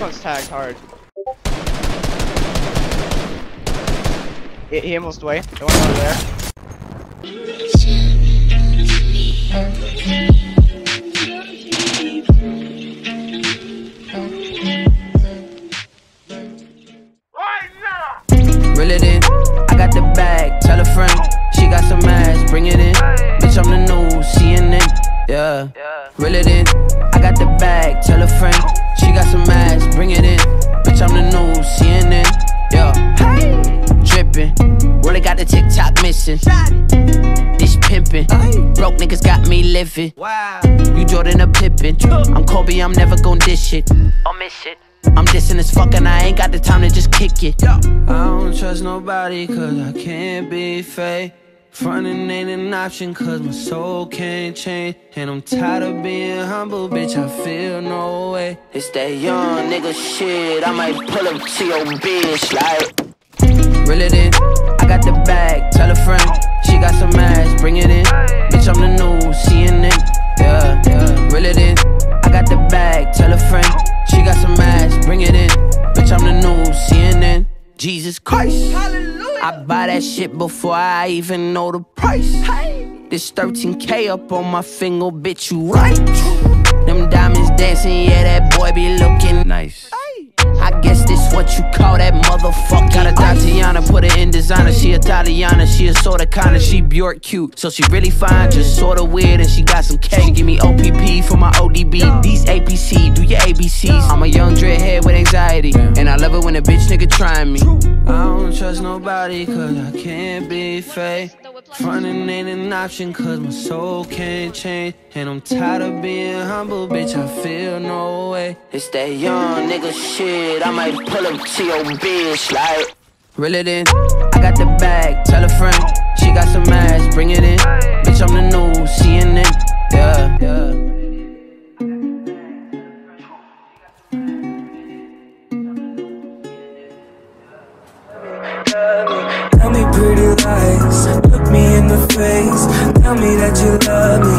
one's tagged hard. He, he almost away. The one over there. Reel it in. I got the bag. Tell a friend. She got some ass. Bring it in. Bitch, I'm the new CNN. Yeah. Reel it in. I got the bag. Tell a friend. She got some ass. Bring it in. Bitch, I'm the new CNN. Yeah. Drippin'. Really got the TikTok missing. This pimpin'. Broke niggas got me living. Wow. You Jordan or Pippen. I'm Kobe, I'm never gon' dish it. I'll miss it. I'm dissing as fuck and I ain't got the time to just kick it. I don't trust nobody cause I can't be fake. Frontin' ain't an option cause my soul can't change. And I'm tired of being humble, bitch, I feel no way. It's that young nigga shit, I might pull up to your bitch like. Reel it in, I got the bag, tell a friend. She got some ass, bring it in. Bitch, I'm the new CNN. Yeah, yeah. Reel it in, I got the bag, tell a friend. She got some ass, bring it in. Bitch, I'm the new CNN. Jesus Christ. I buy that shit before I even know the price. This 13K up on my finger, bitch, you right. Them diamonds dancing, yeah, that boy be looking nice. I guess this what you call that motherfucker. Tatiana, put her in designer. She Italiana, she a sorta kinda, she Bjork cute. So she really fine, just sorta weird, and she got some cake. She give me OPP for my ODB. These APC, do your ABCs. I'm a young dreadhead with anxiety, and I love it when a bitch nigga trying me. I don't trust nobody, cause I can't be fake. Frontin' ain't an option, cause my soul can't change. And I'm tired of being humble, bitch, I feel no way. It's that young nigga shit, I might pull up to your bitch like. Reel it in, I got the bag, tell a friend. She got some ass, bring it in. Bitch, I'm the new CNN, yeah, yeah. Tell me pretty lies, look me in the face. Tell me that you love me,